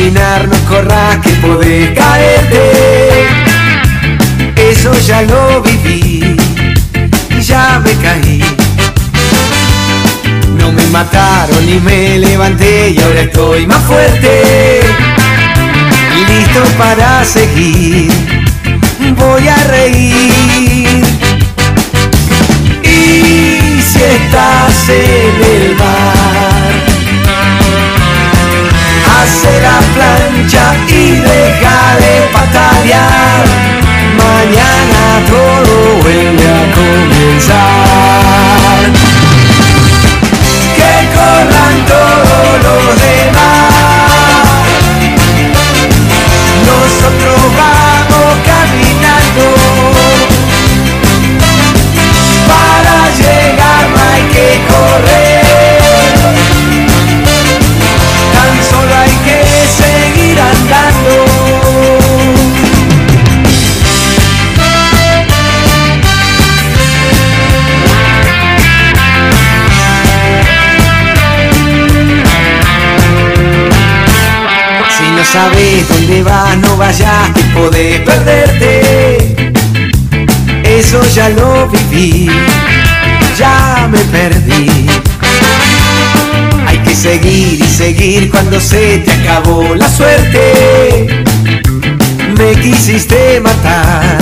no corras que podés caerte. Eso ya lo viví y ya me caí. No me mataron ni me levanté y ahora estoy más fuerte. Listo para seguir, voy a reír. Y si estás en el mar, sabes dónde vas, no vayas que podés perderte. Eso ya lo viví, ya me perdí. Hay que seguir y seguir cuando se te acabó la suerte. Me quisiste matar